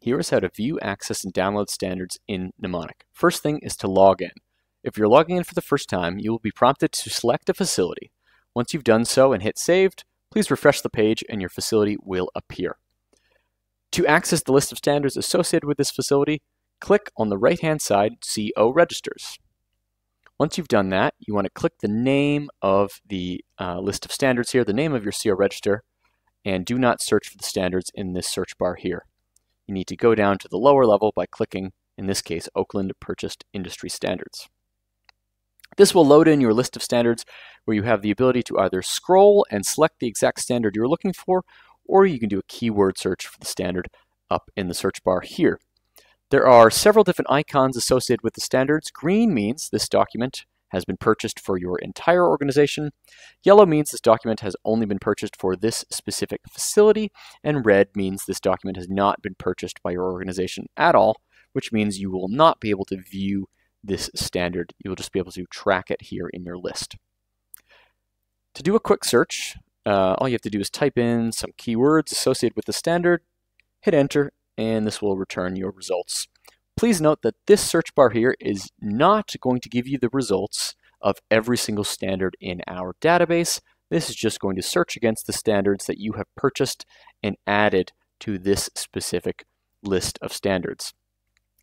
Here is how to view, access, and download standards in Nimonik. First thing is to log in. If you're logging in for the first time, you will be prompted to select a facility. Once you've done so and hit saved, please refresh the page and your facility will appear. To access the list of standards associated with this facility, click on the right-hand side CO Registers. Once you've done that, you want to click the name of the uh, list of standards here, the name of your CO register, and do not search for the standards in this search bar here. You need to go down to the lower level by clicking, in this case, Oakland Purchased Industry Standards. This will load in your list of standards where you have the ability to either scroll and select the exact standard you're looking for, or you can do a keyword search for the standard up in the search bar here. There are several different icons associated with the standards. Green means this document has been purchased for your entire organization. Yellow means this document has only been purchased for this specific facility. And red means this document has not been purchased by your organization at all, which means you will not be able to view this standard. You'll just be able to track it here in your list. To do a quick search, uh, all you have to do is type in some keywords associated with the standard, hit enter, and this will return your results. Please note that this search bar here is not going to give you the results of every single standard in our database. This is just going to search against the standards that you have purchased and added to this specific list of standards.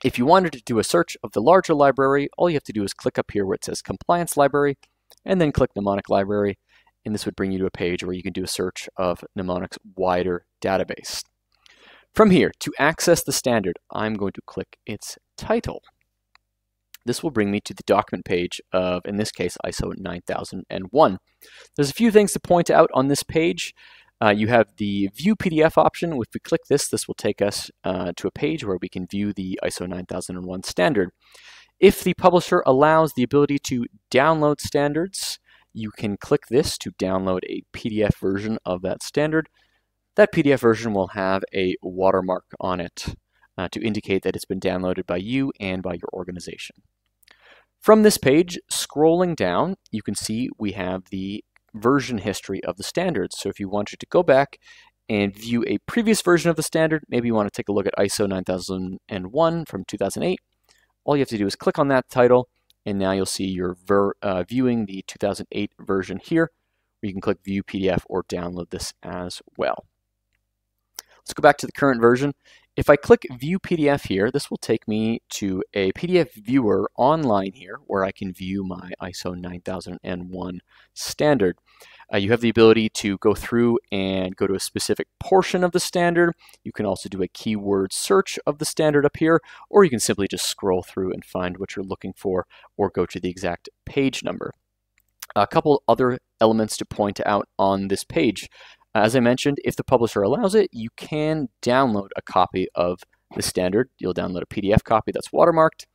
If you wanted to do a search of the larger library, all you have to do is click up here where it says Compliance Library, and then click Nimonik Library, and this would bring you to a page where you can do a search of Nimonik's wider database. From here, to access the standard, I'm going to click its title. This will bring me to the document page of, in this case, ISO 9001. There's a few things to point out on this page. Uh, you have the View PDF option. If we click this, this will take us uh, to a page where we can view the ISO 9001 standard. If the publisher allows the ability to download standards, you can click this to download a PDF version of that standard. That PDF version will have a watermark on it uh, to indicate that it's been downloaded by you and by your organization. From this page, scrolling down, you can see we have the version history of the standards. So if you wanted to go back and view a previous version of the standard, maybe you want to take a look at ISO 9001 from 2008, all you have to do is click on that title, and now you'll see you're uh, viewing the 2008 version here, where you can click View PDF or download this as well. Let's go back to the current version. If I click View PDF here, this will take me to a PDF viewer online here where I can view my ISO 9001 standard. Uh, you have the ability to go through and go to a specific portion of the standard. You can also do a keyword search of the standard up here, or you can simply just scroll through and find what you're looking for or go to the exact page number. A couple other elements to point out on this page. As I mentioned, if the publisher allows it, you can download a copy of the standard. You'll download a PDF copy that's watermarked.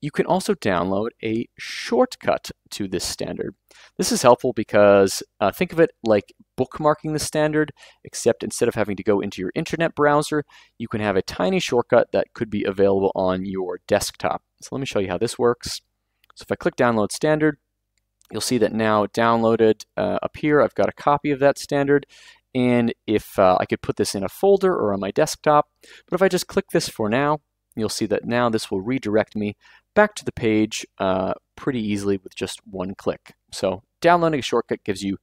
You can also download a shortcut to this standard. This is helpful because uh, think of it like bookmarking the standard, except instead of having to go into your internet browser, you can have a tiny shortcut that could be available on your desktop. So let me show you how this works. So if I click download standard, You'll see that now downloaded uh, up here, I've got a copy of that standard. And if uh, I could put this in a folder or on my desktop, but if I just click this for now, you'll see that now this will redirect me back to the page uh, pretty easily with just one click. So downloading a shortcut gives you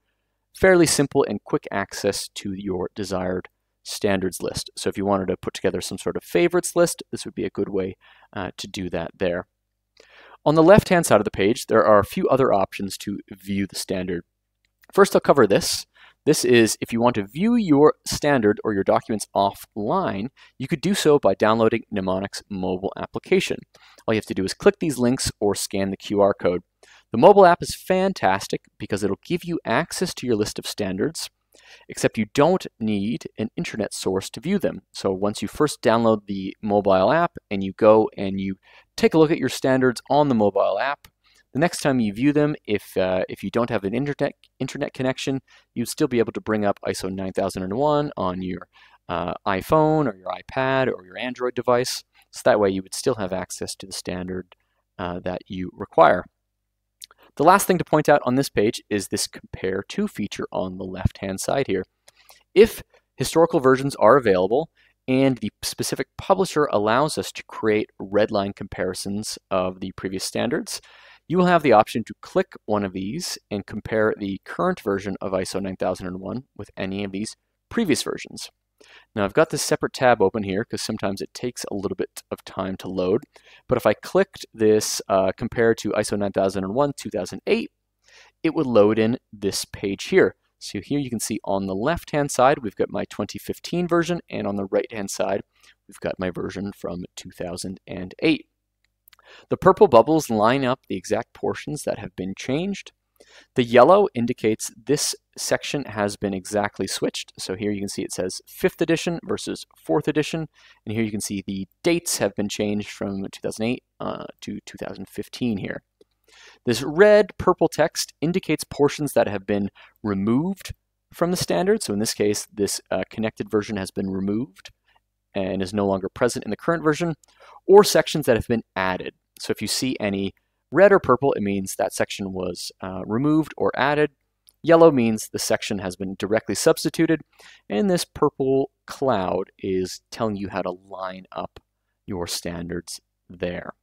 fairly simple and quick access to your desired standards list. So if you wanted to put together some sort of favorites list, this would be a good way uh, to do that there. On the left-hand side of the page, there are a few other options to view the standard. First, I'll cover this. This is if you want to view your standard or your documents offline, you could do so by downloading Nimonik's mobile application. All you have to do is click these links or scan the QR code. The mobile app is fantastic because it'll give you access to your list of standards, except you don't need an internet source to view them. So once you first download the mobile app and you go and you take a look at your standards on the mobile app, the next time you view them, if, uh, if you don't have an internet, internet connection, you'd still be able to bring up ISO 9001 on your uh, iPhone or your iPad or your Android device. So that way you would still have access to the standard uh, that you require. The last thing to point out on this page is this compare to feature on the left hand side here. If historical versions are available and the specific publisher allows us to create redline comparisons of the previous standards. You will have the option to click one of these and compare the current version of ISO 9001 with any of these previous versions. Now I've got this separate tab open here because sometimes it takes a little bit of time to load. But if I clicked this uh, compare to ISO 9001 2008, it would load in this page here. So here you can see on the left hand side we've got my 2015 version and on the right hand side we've got my version from 2008. The purple bubbles line up the exact portions that have been changed. The yellow indicates this section has been exactly switched. So here you can see it says 5th edition versus 4th edition. And here you can see the dates have been changed from 2008 uh, to 2015 here. This red purple text indicates portions that have been removed from the standard. So in this case, this uh, connected version has been removed and is no longer present in the current version, or sections that have been added. So if you see any red or purple, it means that section was uh, removed or added. Yellow means the section has been directly substituted. And this purple cloud is telling you how to line up your standards there.